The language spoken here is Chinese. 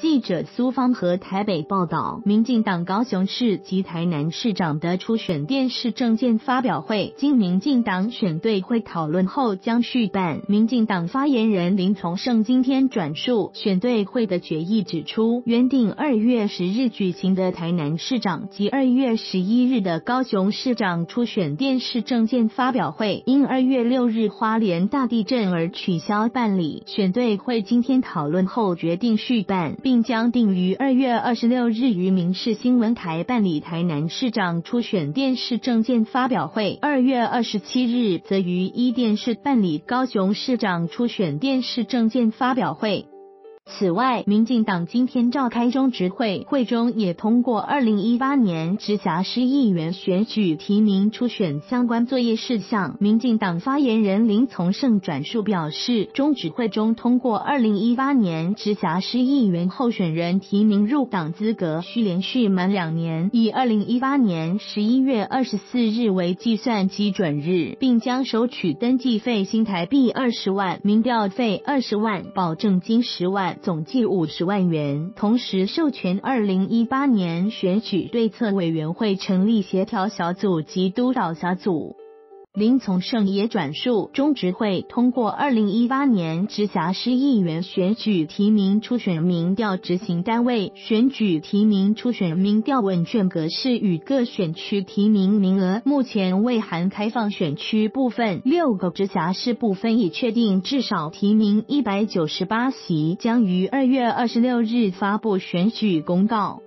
记者苏芳和台北报道，民进党高雄市及台南市长的初选电视政见发表会，经民进党选队会讨论后将续办。民进党发言人林从胜今天转述选队会的决议，指出，原定二月十日举行的台南市长及二月十一日的高雄市长初选电视政见发表会，因二月六日花莲大地震而取消办理。选队会今天讨论后决定续办。并将定于二月二十六日于民事新闻台办理台南市长初选电视证件发表会，二月二十七日则于一电视办理高雄市长初选电视证件发表会。此外，民进党今天召开中执会，会中也通过二零一八年直辖市议员选举提名初选相关作业事项。民进党发言人林从胜转述表示，中执会中通过二零一八年直辖市议员候选人提名入党资格需连续满两年，以二零一八年十一月二十四日为计算基准日，并将收取登记费新台币二十万、民调费二十万、保证金十万。总计五十万元，同时授权二零一八年选举对策委员会成立协调小组及督导小组。林从胜也转述，中执会通过二零一八年直辖市议员选举提名初选民调执行单位选举提名初选民调问卷格式与各选区提名名额，目前未含开放选区部分。六个直辖市部分已确定至少提名一百九十八席，将于二月二十六日发布选举公告。